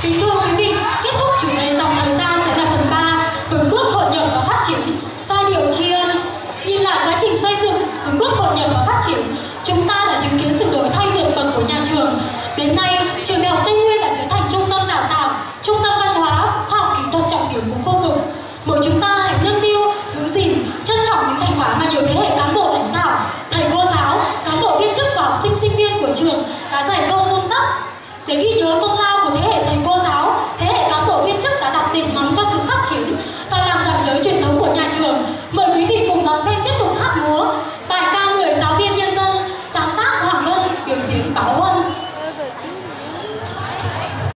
顶住我肯定